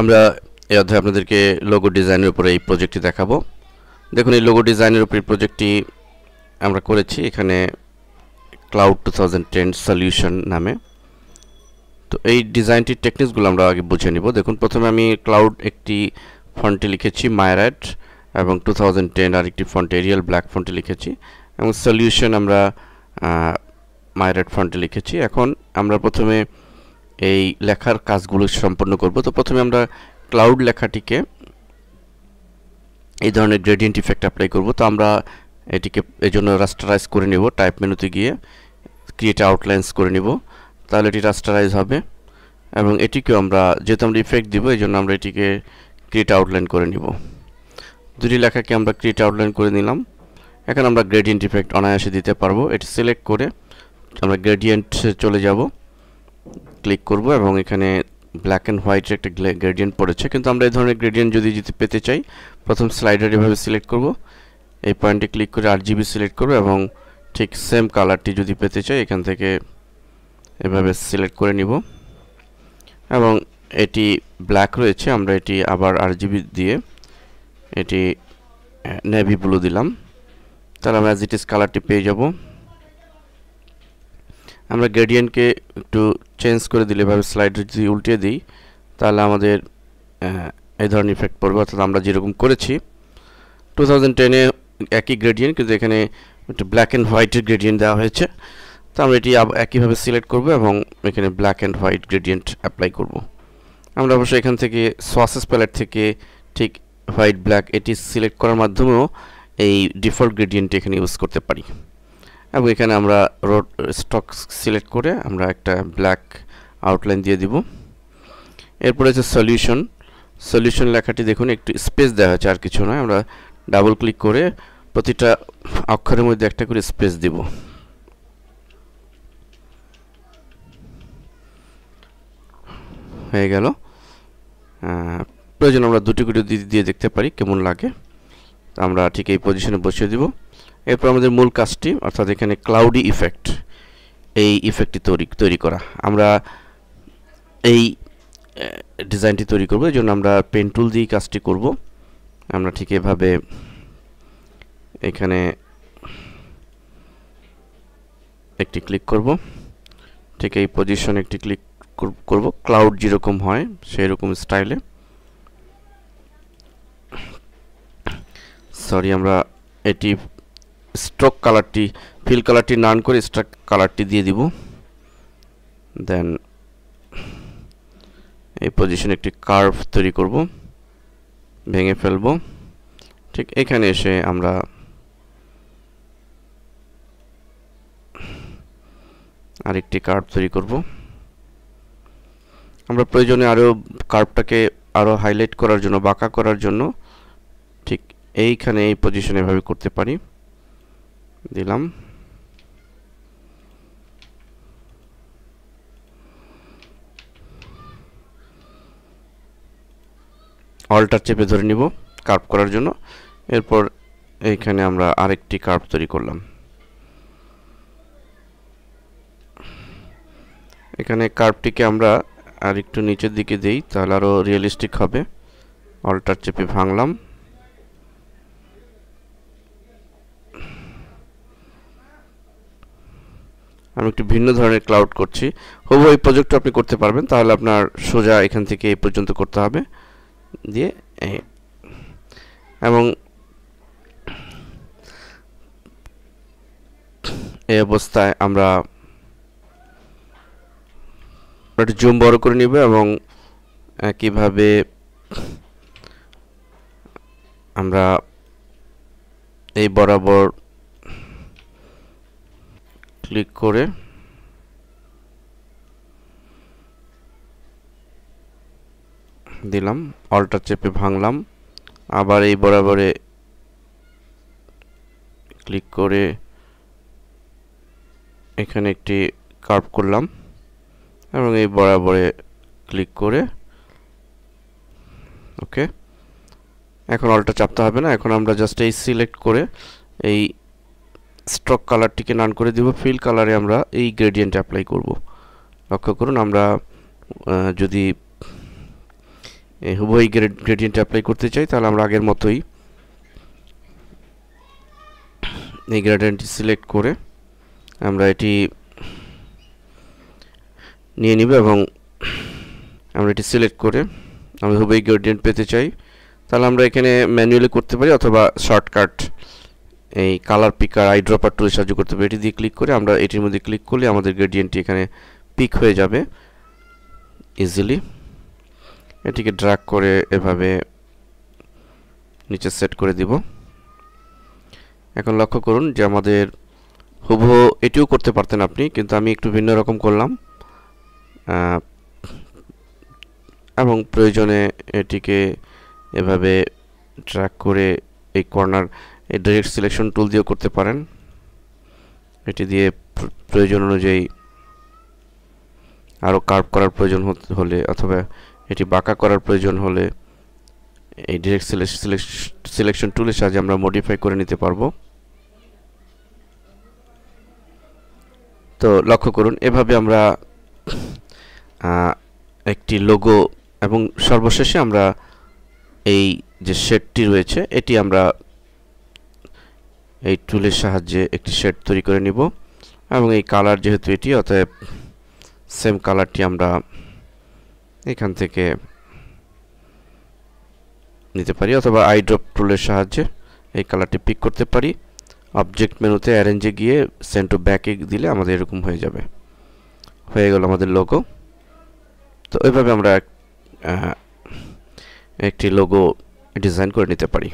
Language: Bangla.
আমরা এই অধ্যায়ে আপনাদেরকে লোগো ডিজাইনের উপরে এই প্রজেক্টটি দেখাবো। দেখুন, এই লোগো ডিজাইনের উপরে প্রজেক্টটি আমরা করেছি এখানে cloud two thousand ten solution নামে। তো এই ডিজাইনটির টেকনিক্সগুলো আমরা আগে বুঝে নিব। দেখুন, প্রথমে আমি ক্লাউড একটি ফন্টে লিখেছি মায়রাট এবং টু থাউজেন্ড টেন আর একটি ফন্টে এরিয়াল ব্ল্যাক ফন্টে লিখেছি, এবং সলিউশন আমরা মায়রাট ফন্টে লিখেছি। এখন আমরা প্রথমে এই লেখার কাজগুলো সম্পন্ন করব। তো প্রথমে আমরা ক্লাউড লেখাটিকে এই ধরনের গ্রেডিয়েন্ট ইফেক্ট অ্যাপ্লাই করব। তো আমরা এটিকে এই জন্য রাস্টারাইজ করে নেব। টাইপ মেনুতে গিয়ে ক্রিয়েট আউটলাইন্স করে নিব। তাহলে এটি রাস্টারাইজ হবে এবং এটিকেও আমরা যেহেতু আমরা ইফেক্ট দিব এই জন্য আমরা এটিকে ক্রিয়েট আউটলাইন করে নিব। দুটি লেখাকে আমরা ক্রিয়েট আউটলাইন করে নিলাম। এখন আমরা গ্রেডিয়েন্ট ইফেক্ট অনায়াসে দিতে পারব। এটি সিলেক্ট করে আমরা গ্রেডিয়েন্ট চলে যাব। ক্লিক করব এবং এখানে ব্ল্যাক অ্যান্ড হোয়াইটের একটা গ্রেডিয়েন্ট পড়েছে। কিন্তু আমরা এই ধরনের গ্রেডিয়েন্ট যদি যদি পেতে চাই, প্রথম স্লাইডার এভাবে সিলেক্ট করব। এই পয়েন্টে ক্লিক করে আর জিবি সিলেক্ট করব এবং ঠিক সেম কালারটি যদি পেতে চাই, এখান থেকে এভাবে সিলেক্ট করে নিব। এবং এটি ব্ল্যাক রয়েছে, আমরা এটি আবার আর জিবি দিয়ে এটি নেভি ব্লু দিলাম। তাহলে আমরা অ্যাজ ইট ইস কালারটি পেয়ে যাব। আমরা গ্রেডিয়েন্টকে একটু চেঞ্জ করে দিলে, এভাবে স্লাইড যদি উল্টে দিই, তাহলে আমাদের এই ধরনের ইফেক্ট পড়বে। অর্থাৎ আমরা যেরকম করেছি টু থাউজেন্ড টেনে একই গ্রেডিয়েন্ট কিন্তু এখানে একটু ব্ল্যাক অ্যান্ড হোয়াইটের গ্রেডিয়েন্ট দেওয়া হয়েছে। তো আমরা এটি একইভাবে সিলেক্ট করব এবং এখানে black and white gradient apply করব। আমরা অবশ্যই এখান থেকে সোয়াসেস প্যালেট থেকে ঠিক হোয়াইট ব্ল্যাক এটি সিলেক্ট করার মাধ্যমেও এই ডিফল্ট গ্রেডিয়েন্টটি এখানে ইউজ করতে পারি। এবং এখানে আমরা রোড স্টক সিলেক্ট করে আমরা একটা ব্ল্যাক আউটলাইন দিয়ে দিব। এরপরে হচ্ছে সলিউশন সলিউশন লেখাটি দেখুন, একটু স্পেস দেওয়া হয়েছে, আর কিছু নয়। আমরা ডাবল ক্লিক করে প্রতিটা অক্ষরের মধ্যে একটা করে স্পেস দিব। হয়ে গেল। প্রয়োজন আমরা দুটি করে দিয়ে দেখতে পারি, কেমন লাগে। আমরা ঠিক এই পজিশনে বসিয়ে দিব। এরপর আমাদের মূল কাজটি, অর্থাৎ এখানে ক্লাউডি ইফেক্ট এই ইফেক্টটি তৈরি তৈরি করা। আমরা এই ডিজাইনটি তৈরি করব এই জন্য আমরা পেন টুল দিয়ে কাজটি করব। আমরা ঠিক এভাবে এখানে একটি ক্লিক করব। ঠিক এই পজিশন একটি ক্লিক করব। ক্লাউড যেরকম হয় সেই রকম স্টাইলে সরি আমরা এটি স্ট্রোক কালারটি ফিল কালারটি নান করে স্ট্রোক কালারটি দিয়ে দিব। দেন এই পজিশনে একটি কার্ভ তৈরি করব, ভেঙে ফেলব। ঠিক এখানে এসে আমরা আরেকটি কার্ভ তৈরি করব। আমরা প্রয়োজনে আরও কার্ভটাকে আরও হাইলাইট করার জন্য, বাঁকা করার জন্য ঠিক এইখানে এই পজিশনে এভাবে করতে পারি। দিলাম। অল্টার চেপে ধরে নিব কার্ভ করার জন্য। এরপর এইখানে আমরা আরেকটি কার্ভ তৈরি করলাম। এখানে কার্ভটিকে আমরা আর একটু নিচের দিকে দিই, তাহলে আরও রিয়েলিস্টিক হবে। অল্টার চেপে ভাঙলাম। আমি একটু ভিন্ন ধরনের ক্লাউড করছি। হবু এই প্রজেক্টটা আপনি করতে পারবেন। তাহলে আপনার সোজা এখান থেকে এই পর্যন্ত করতে হবে। দিয়ে এবং এই অবস্থায় আমরা একটু জুম বড় করে নিব এবং একইভাবে আমরা এই বরাবর ক্লিক করে দিলাম, অল্টার চেপে ভাঙলাম, আবার এই বরাবরে ক্লিক করে এখানে একটি কার্ভ করলাম এবং এই বরাবরে ক্লিক করে, ওকে, এখন অল্টা চাপতে হবে না, এখন আমরা জাস্ট এই সিলেক্ট করে এই স্ট্রক কালারটিকে নান করে দিব। ফিল কালারে আমরা এই গ্রেডিয়েন্ট অ্যাপ্লাই করব। লক্ষ্য করুন আমরা যদি হুবই গ্রেডিয়েন্ট অ্যাপ্লাই করতে চাই, তাহলে আমরা আগের মতোই এই গ্রেডিয়েন্টটি সিলেক্ট করে আমরা এটি নিয়ে নিব এবং আমরা এটি সিলেক্ট করে আমরা হুবই গ্রেডিয়েন্ট পেতে চাই। তাহলে আমরা এখানে ম্যানুয়ালি করতে পারি অথবা শর্টকাট এই কালার পিকার আই ড্রপার টুলে সাহায্য করতে হবে। এটি দিয়ে ক্লিক করে আমরা এটির মধ্যে ক্লিক করলে আমাদের গ্রেডিয়েন্টটি এখানে পিক হয়ে যাবে ইজিলি এটিকে ড্রাগ করে এভাবে নিচে সেট করে দিব। এখন লক্ষ্য করুন যে আমাদের হুবহু এটিও করতে পারতেন আপনি, কিন্তু আমি একটু ভিন্ন রকম করলাম। এবং প্রয়োজনে এটিকে এভাবে ট্র্যাক করে এই কর্নার এই ডাইরেক্ট সিলেকশন টুল দিয়েও করতে পারেন। এটি দিয়ে প্রয়োজন অনুযায়ী আরও কার্ভ করার প্রয়োজন হলে অথবা এটি বাঁকা করার প্রয়োজন হলে এই ডিরেক্ট সিলেকশন টুলের সাহায্যে আমরা মডিফাই করে নিতে পারব। তো লক্ষ্য করুন, এভাবে আমরা একটি লোগো এবং সর্বশেষে আমরা এই যে শেডটি রয়েছে, এটি আমরা এই টুলের সাহায্যে একটি শেড তৈরি করে নিব এবং এই কালার যেহেতু এটি, অতএব সেম কালারটি আমরা এখান থেকে নিতে পারি অথবা আই ড্রপ টুলের সাহায্যে এই কালারটি পিক করতে পারি। অবজেক্ট মেনুতে অ্যারেঞ্জে গিয়ে সেন্ড টু ব্যাকে দিলে আমাদের এরকম হয়ে যাবে। হয়ে গেল আমাদের লোগো তো এইভাবে আমরা একটি লোগো ডিজাইন করে নিতে পারি।